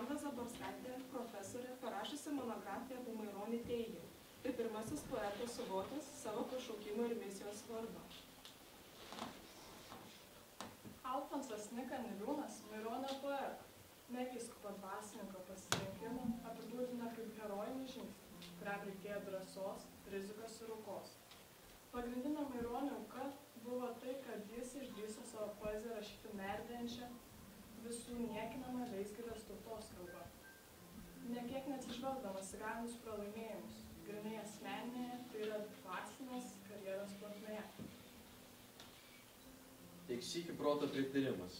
Jolanta Zaborskaitė, profesorė, parašiusi monografiją apie Maironį teigia, tai pirmasis poetas suvokęs savo pašaukimo ir misijos svarbą. Alfonsas Nika Niliūnas Maironio poetą, ne vyskupo dvasininko pasirinkimą, apibūdina kaip herojinį žingsnį, kuriam reikėjo drąsos, rizikos ir aukos. Pagrindinė Maironio auka buvo tai, kad jis išdrįso savo poeziją rašyti merdėjančią, visų niekinamą kalbą. Nekiek neatsižvelgdamas į galimus pralaimėjimus, grinai asmeninėje, tai yra dvasinės karjeros plotmėje. Tik sykį proto pritarimas,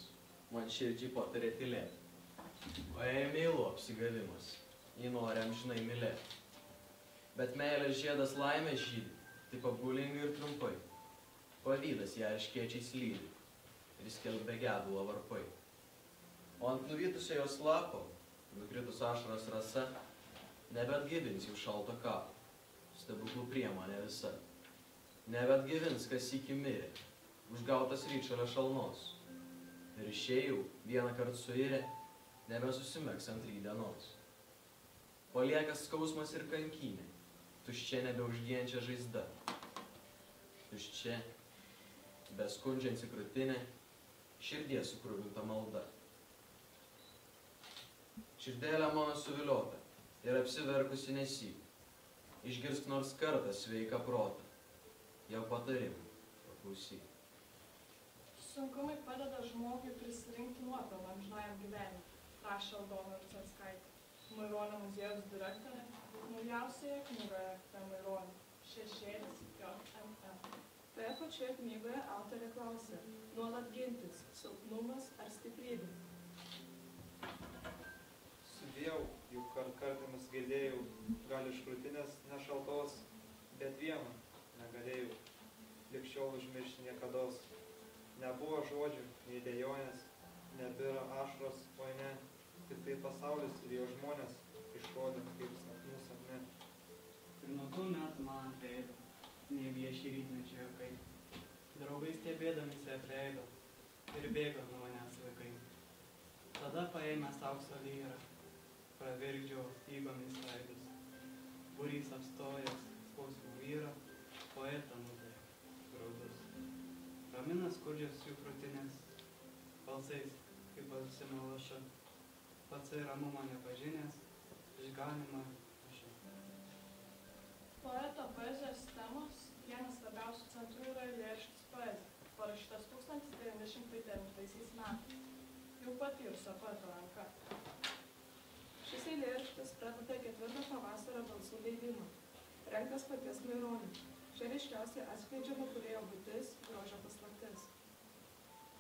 man širdžiai patarė tylėti. O jei meilu apsigavimas, jį nori amžinai mylėti. Bet meilės žiedas laimė žydi, tik apgulingai ir trumpai. Pavydas ją iškiečiais lydi ir skelbė gedulo varpai. O ant nuvytusio jos lapo, nukritus ašaros rasa, nebetgyvins jų šalto kapo, stebuklų priemonė visa. Nebetgyvins, kas iki mirė, užgautas ryčelio šalnos. Ir išėjau, vieną kartą suirė, nebesusimegs ant rydienos. Paliekas skausmas ir kankynė, tuščia nebeužgyjančia žaizda. Tuščia, beskundžianti krūtinė, širdies sukrūvinta malda. Širdėlė mano suviliota ir apsiverkusi nesy. Išgirsk nors kartą sveiką protą, jau patarimų paklausyk. Sunkumai padeda žmogui prisirinkti nuopelną amžinajam gyvenimui, rašė Aldona Ruseckaitė, Maironio muziejaus direktorė, naujausioje knygoje apie Maironį, Šešėlis JMM. Toje pačioje knygoje autorė klausė, nuolat gintis, silpnumas ar stiprybė. Girdėjau, gal iš krūtinės nešaltos, bet vieno negalėjau, likščiau užmiršti niekados. Nebuvo žodžių, nei dėjonės, nebėra ašros, oi ne, tik tai pasaulis ir jo žmonės išrodė kaip sapnų sapne. Ir nuo tų metų man atleido, nei vieši rytmečio jokai. Draugai stebėdamisi atleido ir bėgo nuo manęs vaikai. Tada paėmęs aukso vyrą, pravirkdžiau stygomis veidus. Būrys apstojęs, skausmų vyrą, poetą nutarė, graudus. Ramina skurdžios jų krūtinės, balsais kaip balsimo laša. Patsai ramumo nepažinęs, išganimą aš. Poeto poezijos temos vienas svarbiausių centrų yra eilėraštis poezija, parašytas 1909 metais. Jau patyrusio poeto ranka. Šis eilėraštis pradeda ketvirtą pavasario balsų leidimą. Renkas paties Maironį. Čia ryškiausiai atskleidžiama kūrėjo būtis, grožio paslaptis.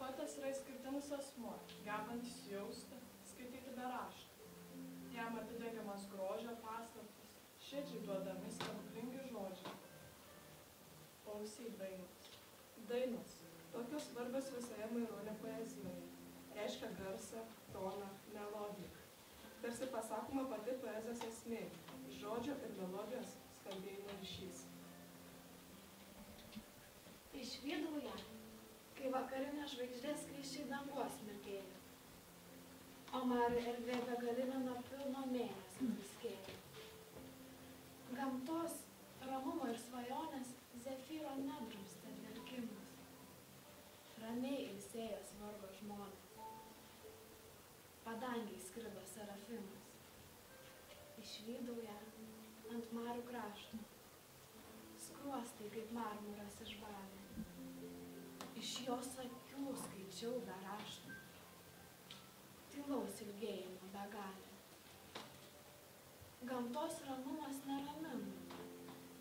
Poetas yra išskirtinis asmuo, gebantis jausti, skaityti be rašto. Jam atidengiamas grožio paslaptis, širdžiai duodami stebuklingi žodžiai. Pausiai dainos. Dainos. Tokios svarbios visoje Maironio poezijoje. Reiškia garsą, toną, melodiją. Tarsi pasakoma pati poezijos esmė - žodžio ir melodijos skambėjimo ryšys. Išvydau ją, kai vakarinė žvaigždė skaičiai dangos mirgėjo. O Mario erdvė begalinė nuo pilno mėnesio viskėjo. Gamtos ramumo ir svajonės Zefyro nedrumstė dvelkimas. Ramiai ilsėjo Padangiai skrido serafimas. Išvydau ją ant marių krašto. Skruostai kaip marmuras išbalė. Iš jos akių skaičiau be rašto. Tylaus ilgėjimo begalė. Gamtos ramumas neramino,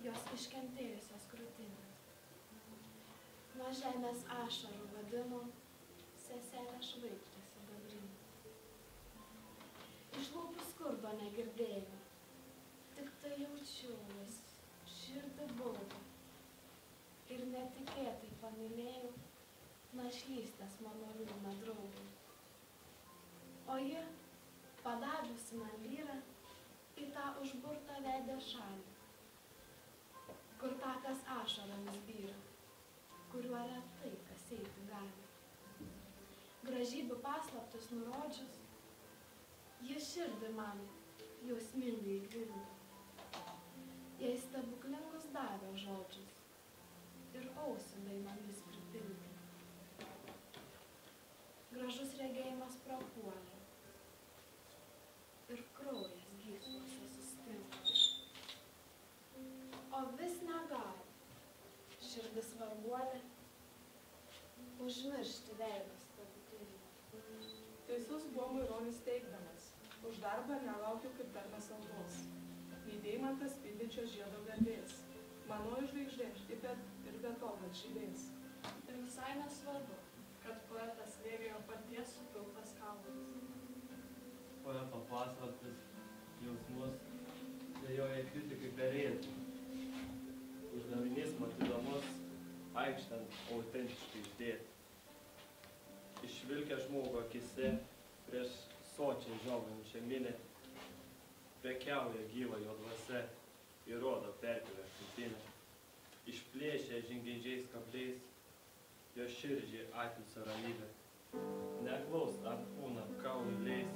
jos iškentėjusios krūtinės. Nuo žemės ašarų vadino seselę švaigždės Iš lūpų skurdo negirdėjau, tik tai jaučiu vis širdį baudą. Ir netikėtai pamilėjau našlystės mano liūdną draugą. O ji, padavusi man vyrą, į tą užburtą veidę šalį, kur takas ašaromis byra, kuriuo retai kas eiti gali. Gražybių paslaptus nurodžius, širdį man jausmingai gvildo. Jei stebuklingus davė žodžius ir ausį dainomis pripildė. Gražus regėjimas prapuolė ir kraujas gyslose sustingo. O vis negali širdis varguolė užmiršti veidą stebuklingą. Teisus buvo Maironis teikdamas, už darbą nelaukiu kaip tarnas algos. Nei deimantas spindinčio žiedo garbės, manoji žvaigždė bet ir be to atžydės. Ir visai nesvarbu, kad poetas lėgėjo paties supiltas kalnas. poeto paslaptis, jausmus, dėjoja kritikai perėti. Uždavinys mat įdomus, aikštant autentiškai išdėti. Išvilkę žmogų akise prieš sočiai žiovančią minę, prekiauja gyva jo dvasia, įrodo perkėlę šaltinę. Išplėšę žingeidžiais kabliais, jo širdžiai atjusa ramybę. Neklaus ant kūną kaulų leis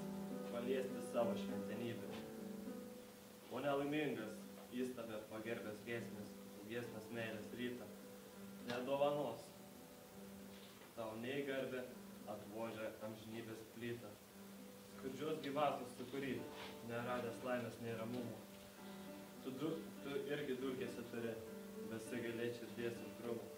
paliesti savo šventenybę. O nelaimingas jis tave pagerbęs gesmės, gesmės meilės rytą, nedovanos. Tau nei garbė atvožia amžinybės plytą. Skurdžios gyvatos sukūry, neradęs laimės nei ramumo. Tu, du, tu irgi dulkėsi turi, besigailėčiau dėsų trumų.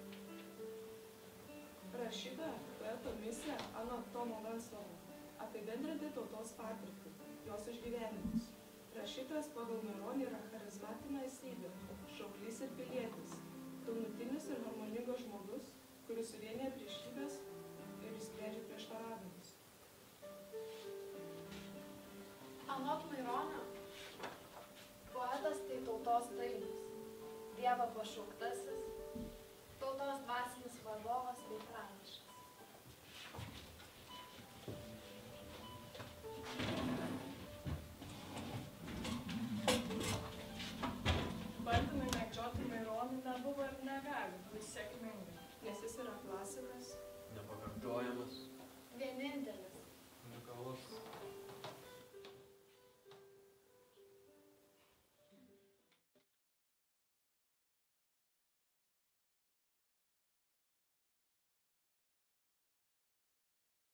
Rašyta poeto misija anot Tomo Venclovo apibendrinti tautos patirtį, jos išgyvenimus. Rašytojas pagal Maironį yra charizmatinė esybė, šauklys ir pilietis, pilnutinis ir harmoningas žmogus, kuris suvienyje priešybės Anot Maironio, poetas tai tautos dainis, Dievo pašauktasis, tautos dvasinis vadovas bei pranašas.